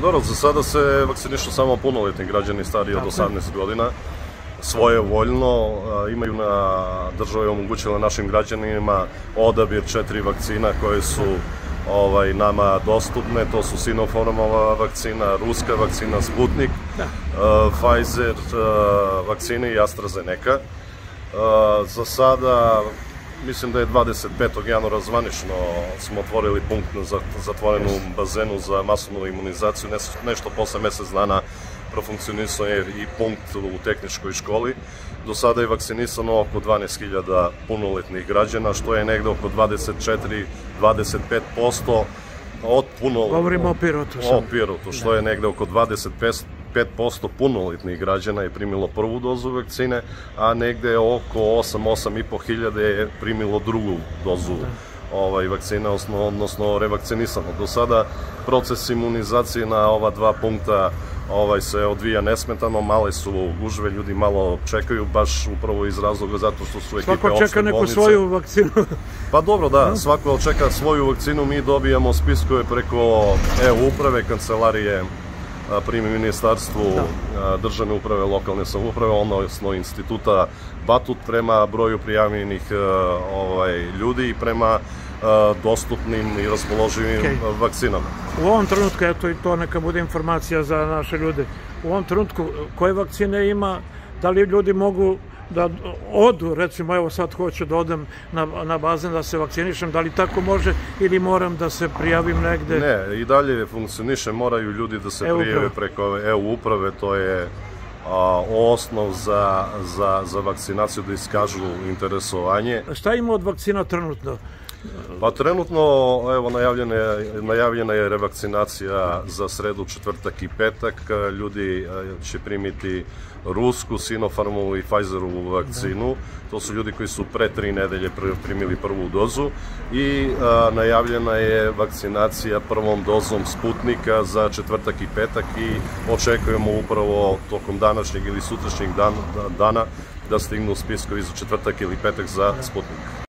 Dobro, za sada se vakcinišu samo punoletni građani stariji od 18 godina svoje voljno, imaju na države omogućile našim građanima odabir četiri vakcina koje su ovaj nama dostupne, to su Sinopharmova vakcina, ruska vakcina Sputnik, da. uh, Pfizer uh, vakcine i AstraZeneca. Uh, za sada mislim da je 25. januara zvanično smo otvorili punkt na zatvorenom bazenu za masovnu imunizaciju, nešto posle mesec dana profunkcionisao je i punkt u tehničkoj školi. Do sada je vakcinisano oko 12.000 punoletnih građana, što je negde oko 24-25% od puno... Govorimo o Pirotu. O Pirotu, što je negde oko 25 5% punoletnih građana je primilo prvu dozu vakcine, a negde oko 8-8,5 hiljade je primilo drugu dozu ovaj, vakcina, odnosno revakcinisano. Do sada proces imunizacije na ova dva punkta ovaj se odvija nesmetano, male su gužve, ljudi malo čekaju baš upravo iz razloga zato što su ekipe opšte bolnice. Svako čeka neku svoju vakcinu. pa dobro, da, svako čeka svoju vakcinu, mi dobijamo spiskove preko EU uprave, kancelarije pri ministarstvu da. državne uprave, lokalne samouprave, odnosno instituta Batut prema broju prijavljenih ovaj, ljudi i prema dostupnim i raspoloživim okay. vakcinama. U ovom trenutku, eto i to neka bude informacija za naše ljude, u ovom trenutku koje vakcine ima, da li ljudi mogu da odu, recimo evo sad hoću da odem na, na bazen da se vakcinišem, da li tako može ili moram da se prijavim negde? Ne, i dalje funkcioniše, moraju ljudi da se e prijave preko EU uprave, to je osnov za, za, za vakcinaciju da iskažu interesovanje. Šta ima od vakcina trenutno? Pa trenutno, evo, najavljena je, najavljena je revakcinacija za sredu, četvrtak i petak. Ljudi će primiti rusku, Sinopharmovu i Pfizerovu vakcinu. To su ljudi koji su pre tri nedelje primili prvu dozu i a, najavljena je vakcinacija prvom dozom Sputnika za četvrtak i petak i očekujemo upravo tokom današnjeg ili sutrašnjeg dana, dana da stignu spiskovi za četvrtak ili petak za Sputnik.